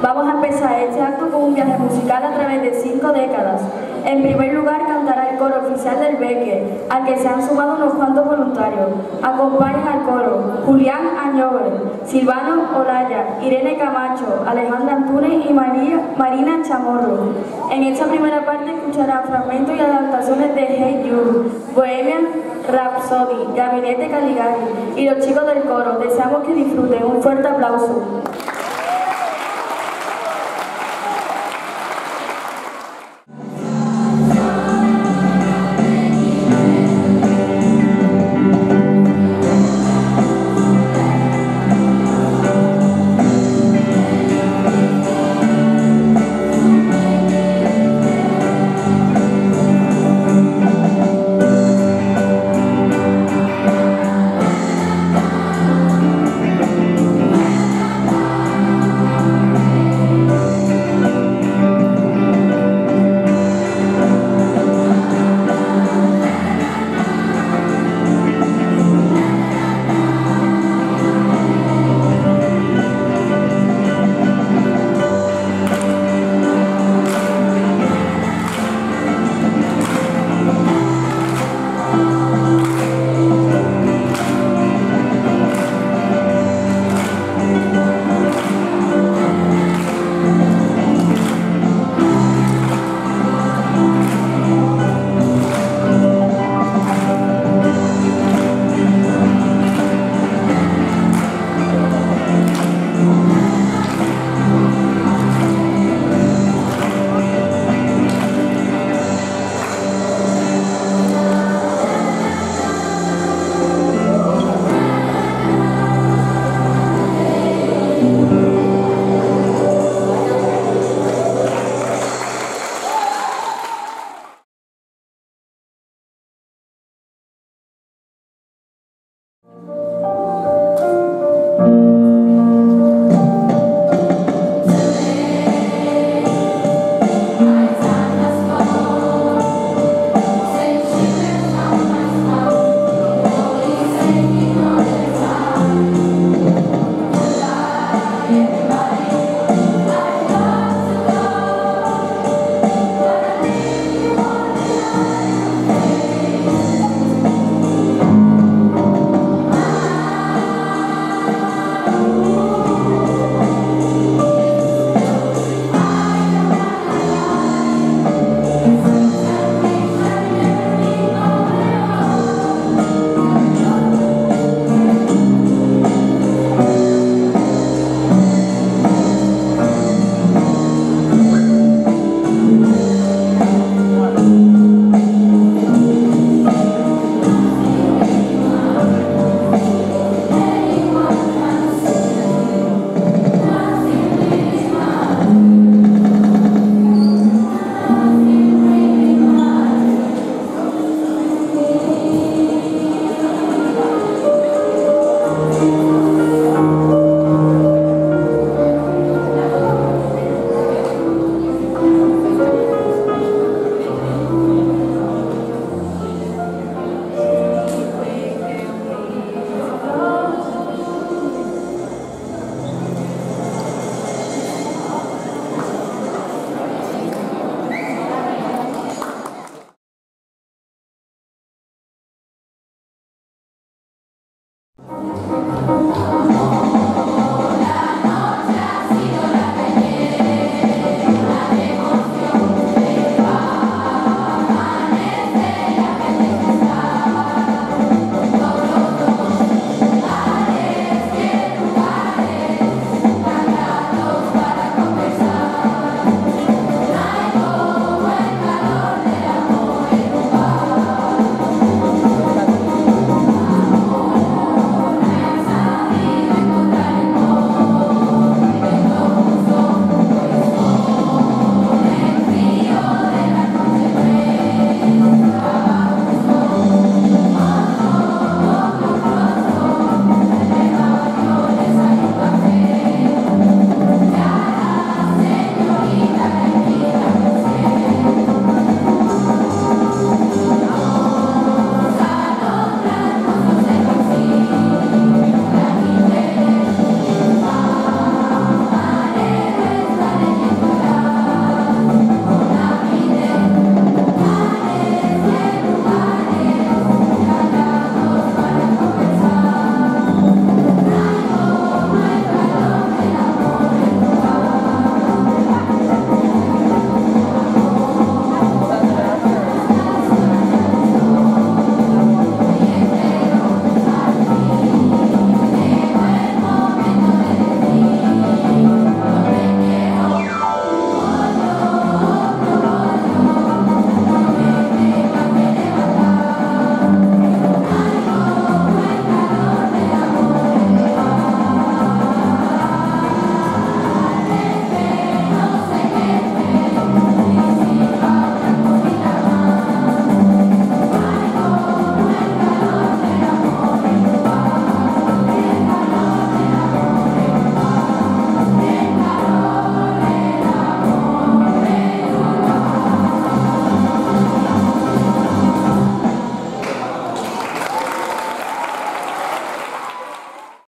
Vamos a empezar este acto con un viaje musical a través de cinco décadas. En primer lugar cantará el coro oficial del Beque, al que se han sumado unos cuantos voluntarios. Acompañan al coro Julián Añover, Silvano Olaya, Irene Camacho, Alejandra Antunes y María, Marina Chamorro. En esta primera parte escucharán fragmentos y adaptaciones de Hey You, Bohemian Rhapsody, Gabinete Caligari y los chicos del coro. Deseamos que disfruten. Un fuerte aplauso.